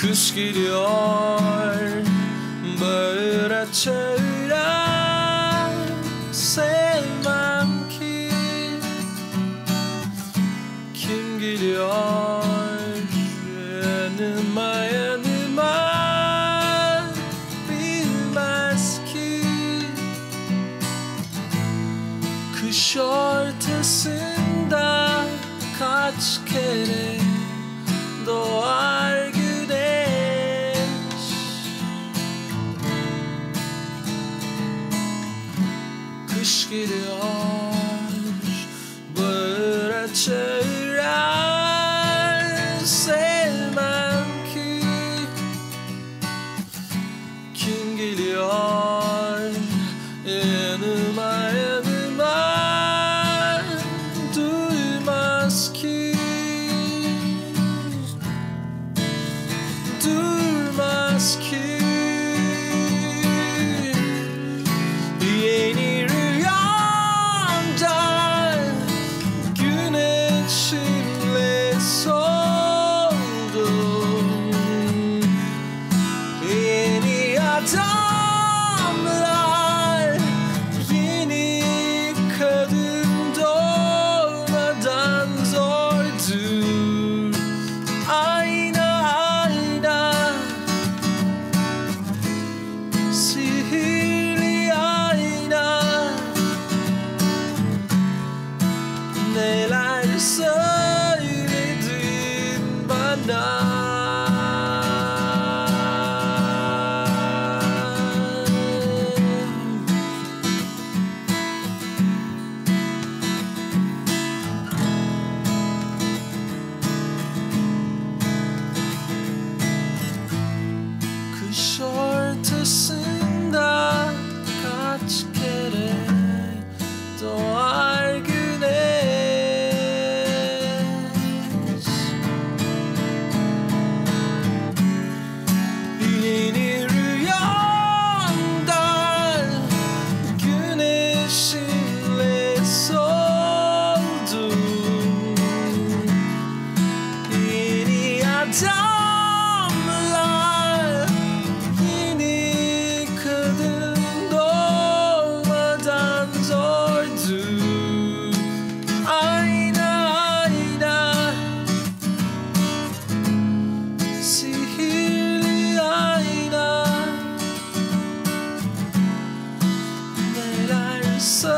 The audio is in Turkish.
Kış geliyor Bağıra çağıra Sevmem ki. Kim geliyor Yanıma yanıma Bilmez ki. Kış ortasında kaç kere Kış geliyor bağıra Yeni adamlar Yeni kadın doğmadan zordur Ayna ayna Sihirli ayna. Neler söyledin bana Ortasında kaç kere doğar güneş? Yeni rüyamda güneşinle soldum Yeni adamlar ayna Neler